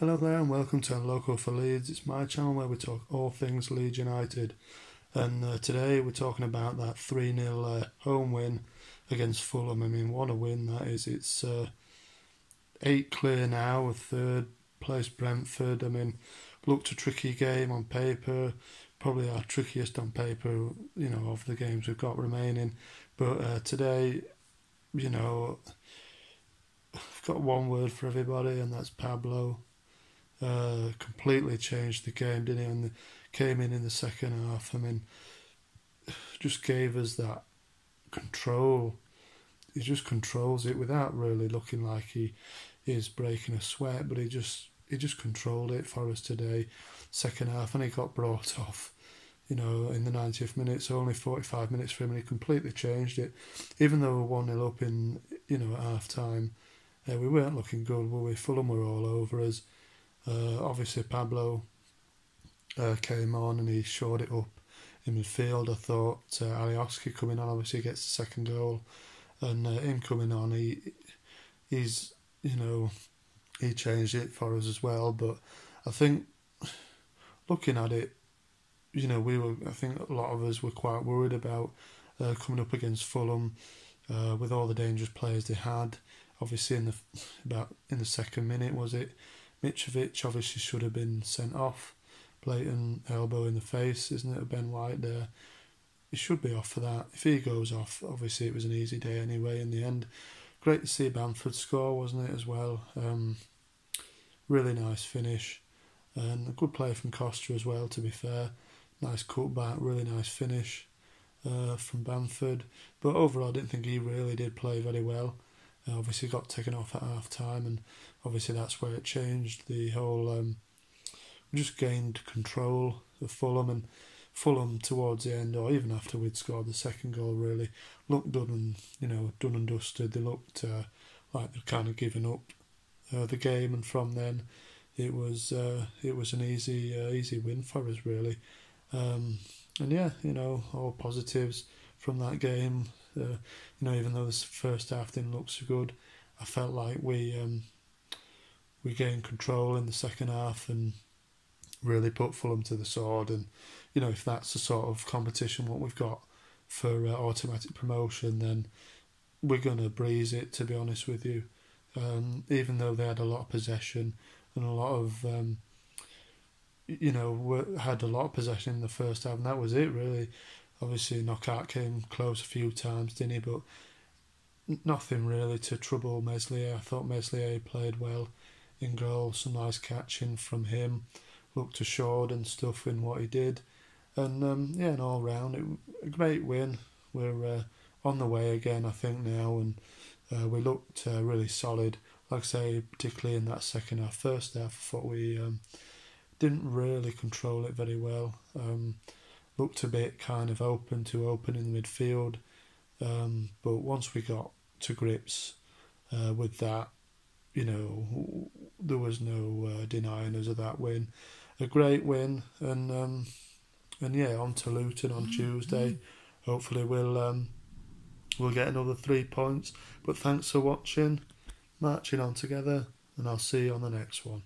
Hello there and welcome to Loco for Leeds. It's my channel where we talk all things Leeds United. And uh, today we're talking about that 3 0 uh, home win against Fulham. I mean, what a win that is. It's uh, eight clear now with third place Brentford. I mean, looked a tricky game on paper, probably our trickiest on paper, you know, of the games we've got remaining. But uh, today, you know, I've got one word for everybody, and that's Pablo uh, completely changed the game, didn't he? And came in in the second half. I mean, just gave us that control. He just controls it without really looking like he is breaking a sweat, but he just he just controlled it for us today. Second half, and he got brought off. You know, in the 90th minute, so only 45 minutes for him, and he completely changed it. Even though we were 1 0 up in, you know, at half time, uh, we weren't looking good, were we? Fulham were all over us. Uh, obviously, Pablo uh, came on and he showed it up in midfield. I thought uh, Alioski coming on obviously gets the second goal, and uh, him coming on, he he's you know he changed it for us as well. But I think looking at it, you know, we were I think a lot of us were quite worried about uh, coming up against Fulham uh, with all the dangerous players they had. Obviously, in the about in the second minute was it Mitrovic obviously should have been sent off. Blatant elbow in the face, isn't it? Ben White there. He should be off for that. If he goes off, obviously it was an easy day anyway in the end. Great to see Bamford score, wasn't it, as well? Um, really nice finish. And a good play from Costa as well, to be fair. Nice cutback, really nice finish uh, from Bamford. But overall, I didn't think he really did play very well. Obviously, got taken off at half time, and obviously that's where it changed. The whole um, just gained control of Fulham, and Fulham towards the end, or even after we'd scored the second goal, really looked done and you know done and dusted. They looked uh, like they'd kind of given up uh, the game, and from then it was uh, it was an easy uh, easy win for us really. Um, and yeah, you know all positives from that game. Uh, you know, even though the first half didn't look so good, I felt like we um, we gained control in the second half and really put Fulham to the sword. And you know, if that's the sort of competition what we've got for uh, automatic promotion, then we're gonna breeze it. To be honest with you, um, even though they had a lot of possession and a lot of um, you know had a lot of possession in the first half, and that was it really. Obviously, Knockaert came close a few times, didn't he? But nothing really to trouble Meslier. I thought Meslier played well in goal, some nice catching from him. Looked assured and stuff in what he did. And um, yeah, an all round, it, a great win. We're uh, on the way again, I think, now, and uh, we looked uh, really solid. Like I say, particularly in that second half. First half, I thought we um, didn't really control it very well. Um, looked a bit kind of open to open in the midfield. Um, but once we got to grips uh, with that, you know, there was no uh, denying us of that win. A great win, and um, and yeah, on to Luton on Tuesday. Hopefully, we'll um, we'll get another three points. But thanks for watching, marching on together, and I'll see you on the next one.